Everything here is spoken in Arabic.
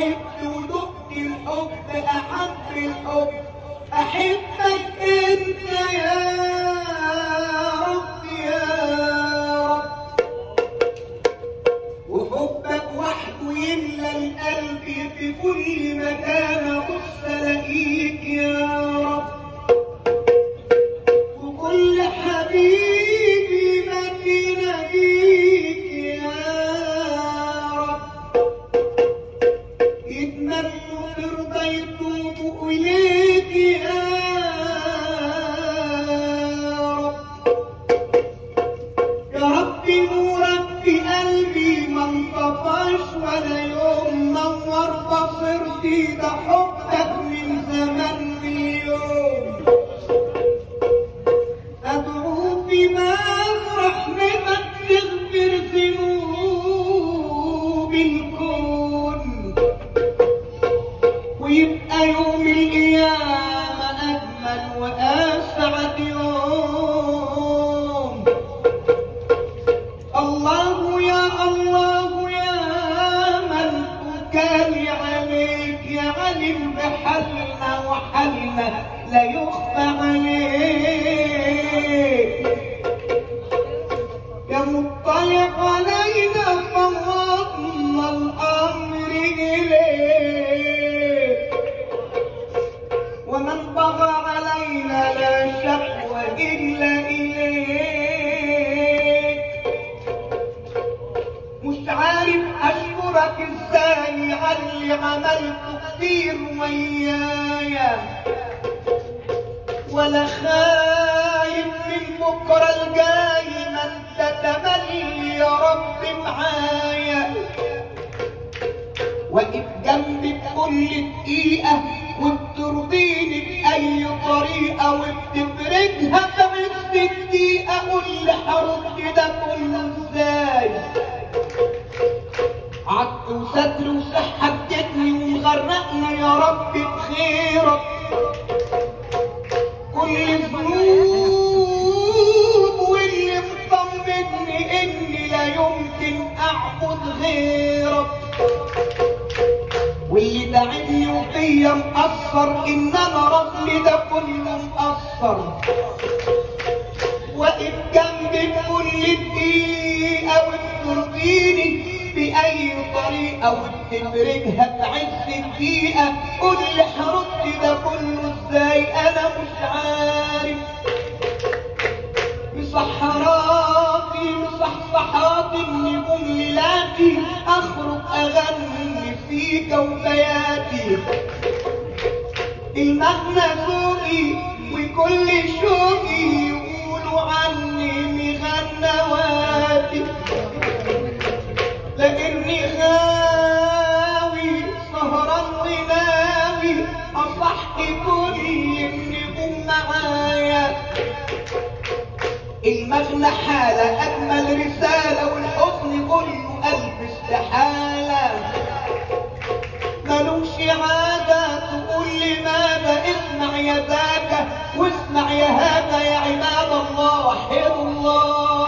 تعبت وذقت الحب أحب الحب. أحبك أنت يا رب يا رب. وحبك وحده يملى القلب في كل مكان بص الاقيك يا رب. انطفاش ولا يوم نور بصيرتي ده حبك من زمان مليون أدعو بباب رحمتك تغفر ذنوب الكون. ويبقى يوم القيامة أجمل وأسعد يوم. يا علم بحالنا وحالنا لا يخفى عليك كتير ويايا ولا خايف من بكرة الجاي ما انت تملي يا رب معايا واقف جنبي بكل دقيقة وبترضيني بأي طريقة وبتبردها بعز الدقيقة قول لي هرد ده كله إزاي. عدت وستر وصحة رب بخيرك كل الذنوب واللي مطمني إني لا يمكن أعبد غيرك. واللي داعمني وفيا مقصر انما رغم ده كله مقصر واقف جنبي كل دقيقة وبترضيني بأي طريقة وبتبردها بعز الدقيقة. قول لي هرد ده كله إزاي؟ أنا مش عارف. مسحراتي مصحصحاتي النجوم ليلاتي أخرج أغني في كوبياتي المغنى ذوقي وكل شوقي يقولوا عني مغنواتي. لاني غاوي سهران وناوي اصحي كل النجوم معايا. المغنى حالة أجمل رسالة والحزن كله قلب استحالة. ملوش عادة تقول لي ماذا؟ اسمع يا ذاك واسمع يا هذا يا عباد الله وحدوا الله.